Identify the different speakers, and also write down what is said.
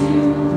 Speaker 1: you.